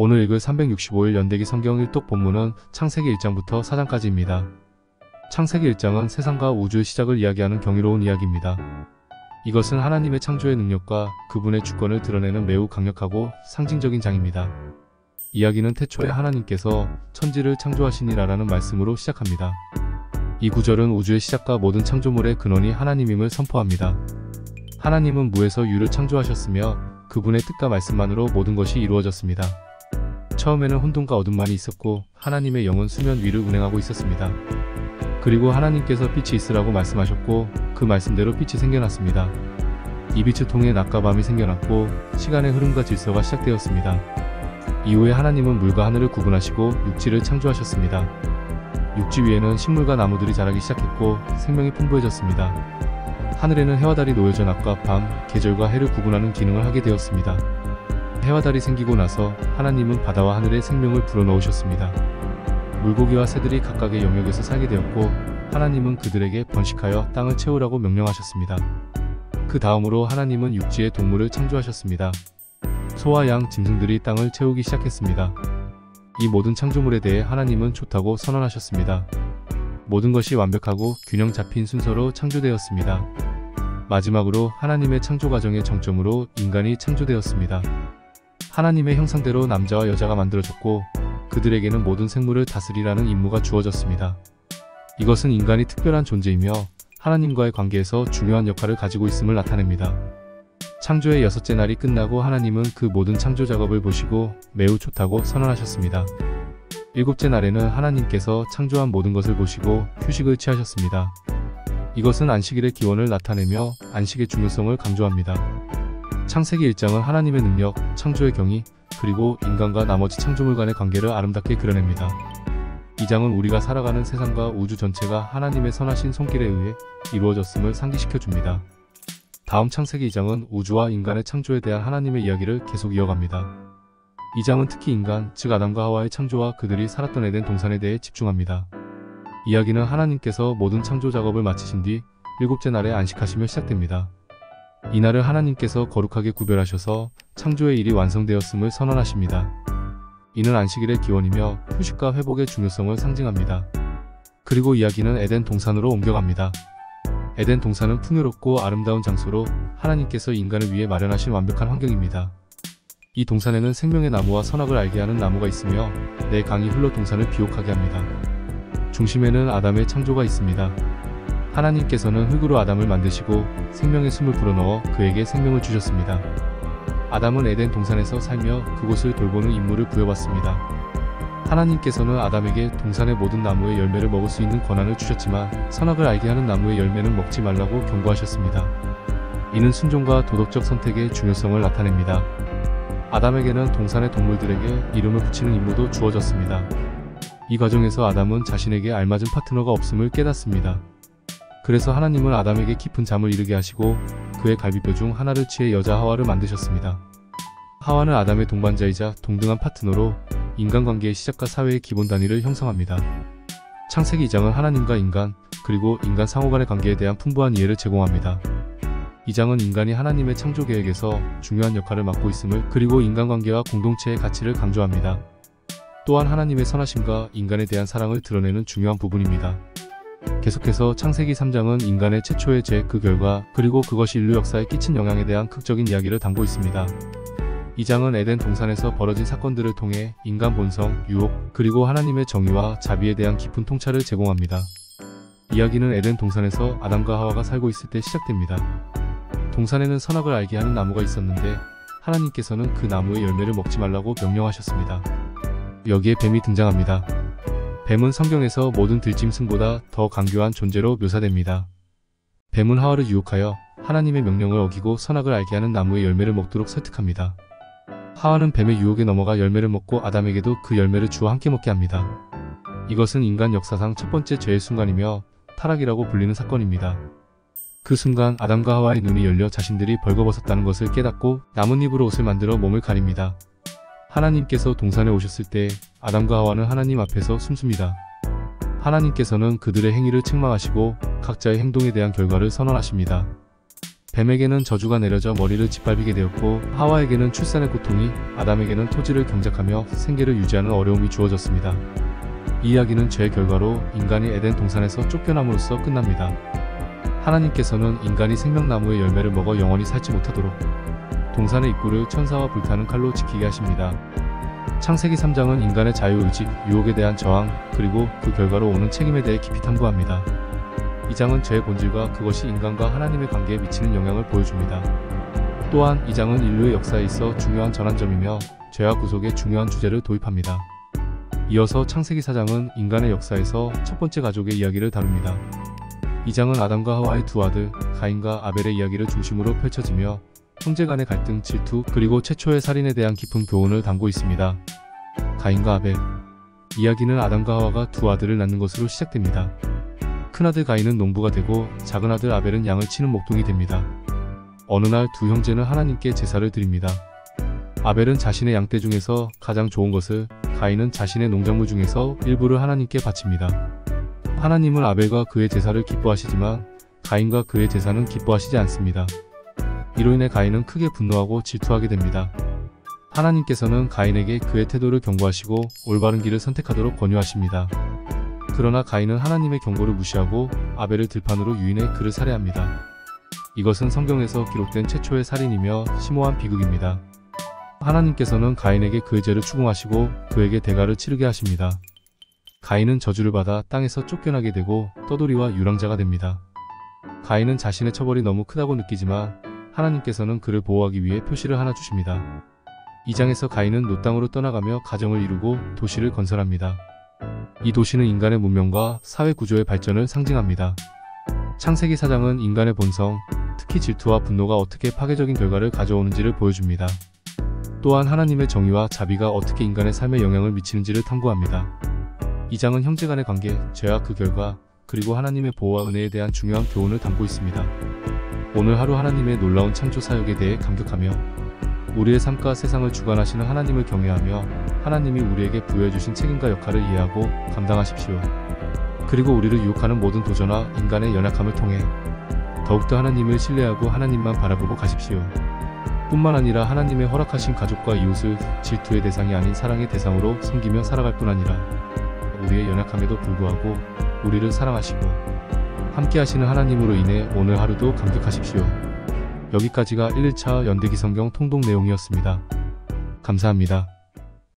오늘 읽을 365일 연대기 성경 1독 본문은 창세기 1장부터 4장까지입니다. 창세기 1장은 세상과 우주의 시작을 이야기하는 경이로운 이야기입니다. 이것은 하나님의 창조의 능력과 그분의 주권을 드러내는 매우 강력하고 상징적인 장입니다. 이야기는 태초에 하나님께서 천지를 창조하시니라라는 말씀으로 시작합니다. 이 구절은 우주의 시작과 모든 창조물의 근원이 하나님임을 선포합니다. 하나님은 무에서 유를 창조하셨으며 그분의 뜻과 말씀만으로 모든 것이 이루어졌습니다. 처음에는 혼돈과 어둠만이 있었고 하나님의 영은 수면 위를 운행하고 있었습니다. 그리고 하나님께서 빛이 있으라고 말씀하셨고 그 말씀대로 빛이 생겨났습니다. 이 빛을 통해 낮과 밤이 생겨났고 시간의 흐름과 질서가 시작되었습니다. 이후에 하나님은 물과 하늘을 구분하시고 육지를 창조하셨습니다. 육지 위에는 식물과 나무들이 자라기 시작했고 생명이 풍부해졌습니다. 하늘에는 해와 달이 놓여져 낮과 밤, 계절과 해를 구분하는 기능을 하게 되었습니다. 해와 달이 생기고 나서 하나님은 바다와 하늘에 생명을 불어넣으셨습니다. 물고기와 새들이 각각의 영역에서 살게 되었고 하나님은 그들에게 번식하여 땅을 채우라고 명령하셨습니다. 그 다음으로 하나님은 육지의 동물을 창조하셨습니다. 소와 양, 짐승들이 땅을 채우기 시작했습니다. 이 모든 창조물에 대해 하나님은 좋다고 선언하셨습니다. 모든 것이 완벽하고 균형 잡힌 순서로 창조되었습니다. 마지막으로 하나님의 창조 과정의 정점으로 인간이 창조되었습니다. 하나님의 형상대로 남자와 여자가 만들어졌고 그들에게는 모든 생물을 다스리라는 임무가 주어졌습니다. 이것은 인간이 특별한 존재이며 하나님과의 관계에서 중요한 역할을 가지고 있음을 나타냅니다. 창조의 여섯째 날이 끝나고 하나님은 그 모든 창조 작업을 보시고 매우 좋다고 선언하셨습니다. 일곱째 날에는 하나님께서 창조한 모든 것을 보시고 휴식을 취하셨습니다. 이것은 안식일의 기원을 나타내며 안식의 중요성을 강조합니다. 창세기 1장은 하나님의 능력, 창조의 경이, 그리고 인간과 나머지 창조물 간의 관계를 아름답게 그려냅니다. 이 장은 우리가 살아가는 세상과 우주 전체가 하나님의 선하신 손길에 의해 이루어졌음을 상기시켜 줍니다. 다음 창세기 2장은 우주와 인간의 창조에 대한 하나님의 이야기를 계속 이어갑니다. 이 장은 특히 인간, 즉 아담과 하와의 창조와 그들이 살았던 에덴 동산에 대해 집중합니다. 이야기는 하나님께서 모든 창조 작업을 마치신 뒤 일곱째 날에 안식하시며 시작됩니다. 이날을 하나님께서 거룩하게 구별하셔서 창조의 일이 완성되었음을 선언하십니다. 이는 안식일의 기원이며 휴식과 회복의 중요성을 상징합니다. 그리고 이야기는 에덴 동산으로 옮겨갑니다. 에덴 동산은 풍요롭고 아름다운 장소로 하나님께서 인간을 위해 마련하신 완벽한 환경입니다. 이 동산에는 생명의 나무와 선악을 알게 하는 나무가 있으며 내 강이 흘러 동산을 비옥하게 합니다. 중심에는 아담의 창조가 있습니다. 하나님께서는 흙으로 아담을 만드시고 생명의 숨을 불어넣어 그에게 생명을 주셨습니다. 아담은 에덴 동산에서 살며 그곳을 돌보는 임무를 부여받습니다. 하나님께서는 아담에게 동산의 모든 나무의 열매를 먹을 수 있는 권한을 주셨지만 선악을 알게 하는 나무의 열매는 먹지 말라고 경고하셨습니다. 이는 순종과 도덕적 선택의 중요성을 나타냅니다. 아담에게는 동산의 동물들에게 이름을 붙이는 임무도 주어졌습니다. 이 과정에서 아담은 자신에게 알맞은 파트너가 없음을 깨닫습니다. 그래서 하나님은 아담에게 깊은 잠을 이르게 하시고 그의 갈비뼈 중 하나를 취해 여자 하와를 만드셨습니다. 하와는 아담의 동반자이자 동등한 파트너로 인간관계의 시작과 사회의 기본 단위를 형성합니다. 창세기 2장은 하나님과 인간, 그리고 인간 상호 간의 관계에 대한 풍부한 이해를 제공합니다. 2장은 인간이 하나님의 창조 계획에서 중요한 역할을 맡고 있음을 그리고 인간관계와 공동체의 가치를 강조합니다. 또한 하나님의 선하심과 인간에 대한 사랑을 드러내는 중요한 부분입니다. 계속해서 창세기 3장은 인간의 최초의 죄 그 결과 그리고 그것이 인류 역사에 끼친 영향에 대한 극적인 이야기를 담고 있습니다. 이 장은 에덴 동산에서 벌어진 사건들을 통해 인간 본성, 유혹, 그리고 하나님의 정의와 자비에 대한 깊은 통찰을 제공합니다. 이야기는 에덴 동산에서 아담과 하와가 살고 있을 때 시작됩니다. 동산에는 선악을 알게 하는 나무가 있었는데 하나님께서는 그 나무의 열매를 먹지 말라고 명령하셨습니다. 여기에 뱀이 등장합니다. 뱀은 성경에서 모든 들짐승보다 더 강교한 존재로 묘사됩니다. 뱀은 하와를 유혹하여 하나님의 명령을 어기고 선악을 알게 하는 나무의 열매를 먹도록 설득합니다. 하와는 뱀의 유혹에 넘어가 열매를 먹고 아담에게도 그 열매를 주어 함께 먹게 합니다. 이것은 인간 역사상 첫 번째 죄의 순간이며 타락이라고 불리는 사건입니다. 그 순간 아담과 하와의 눈이 열려 자신들이 벌거벗었다는 것을 깨닫고 나뭇잎으로 옷을 만들어 몸을 가립니다. 하나님께서 동산에 오셨을 때 아담과 하와는 하나님 앞에서 숨습니다. 하나님께서는 그들의 행위를 책망하시고 각자의 행동에 대한 결과를 선언하십니다. 뱀에게는 저주가 내려져 머리를 짓밟히게 되었고 하와에게는 출산의 고통이 아담에게는 토지를 경작하며 생계를 유지하는 어려움이 주어졌습니다. 이 이야기는 죄의 결과로 인간이 에덴 동산에서 쫓겨남으로써 끝납니다. 하나님께서는 인간이 생명나무의 열매를 먹어 영원히 살지 못하도록 동산의 입구를 천사와 불타는 칼로 지키게 하십니다. 창세기 3장은 인간의 자유의식, 유혹에 대한 저항, 그리고 그 결과로 오는 책임에 대해 깊이 탐구합니다. 이 장은 죄의 본질과 그것이 인간과 하나님의 관계에 미치는 영향을 보여줍니다. 또한 이 장은 인류의 역사에 있어 중요한 전환점이며 죄와 구속의 중요한 주제를 도입합니다. 이어서 창세기 4장은 인간의 역사에서 첫 번째 가족의 이야기를 다룹니다. 이 장은 아담과 하와의 두 아들, 가인과 아벨의 이야기를 중심으로 펼쳐지며 형제 간의 갈등, 질투, 그리고 최초의 살인에 대한 깊은 교훈을 담고 있습니다. 가인과 아벨 이야기는 아담과 하와가 두 아들을 낳는 것으로 시작됩니다. 큰아들 가인은 농부가 되고 작은 아들 아벨은 양을 치는 목동이 됩니다. 어느 날 두 형제는 하나님께 제사를 드립니다. 아벨은 자신의 양떼 중에서 가장 좋은 것을, 가인은 자신의 농작물 중에서 일부를 하나님께 바칩니다. 하나님은 아벨과 그의 제사를 기뻐하시지만 가인과 그의 제사는 기뻐하시지 않습니다. 이로 인해 가인은 크게 분노하고 질투하게 됩니다. 하나님께서는 가인에게 그의 태도를 경고하시고 올바른 길을 선택하도록 권유하십니다. 그러나 가인은 하나님의 경고를 무시하고 아벨을 들판으로 유인해 그를 살해합니다. 이것은 성경에서 기록된 최초의 살인이며 심오한 비극입니다. 하나님께서는 가인에게 그의 죄를 추궁하시고 그에게 대가를 치르게 하십니다. 가인은 저주를 받아 땅에서 쫓겨나게 되고 떠돌이와 유랑자가 됩니다. 가인은 자신의 처벌이 너무 크다고 느끼지만 하나님께서는 그를 보호하기 위해 표시를 하나 주십니다. 이 장에서 가인은 노 땅으로 떠나가며 가정을 이루고 도시를 건설합니다. 이 도시는 인간의 문명과 사회 구조의 발전을 상징합니다. 창세기 4장은 인간의 본성, 특히 질투와 분노가 어떻게 파괴적인 결과를 가져오는지를 보여줍니다. 또한 하나님의 정의와 자비가 어떻게 인간의 삶에 영향을 미치는지를 탐구합니다. 이 장은 형제 간의 관계, 죄와 그 결과, 그리고 하나님의 보호와 은혜에 대한 중요한 교훈을 담고 있습니다. 오늘 하루 하나님의 놀라운 창조 사역에 대해 감격하며 우리의 삶과 세상을 주관하시는 하나님을 경외하며 하나님이 우리에게 부여해주신 책임과 역할을 이해하고 감당하십시오. 그리고 우리를 유혹하는 모든 도전과 인간의 연약함을 통해 더욱더 하나님을 신뢰하고 하나님만 바라보고 가십시오. 뿐만 아니라 하나님의 허락하신 가족과 이웃을 질투의 대상이 아닌 사랑의 대상으로 섬기며 살아갈 뿐 아니라 우리의 연약함에도 불구하고 우리를 사랑하시고 함께 하시는 하나님으로 인해 오늘 하루도 감격하십시오. 여기까지가 1일차 연대기 성경 통독 내용이었습니다. 감사합니다.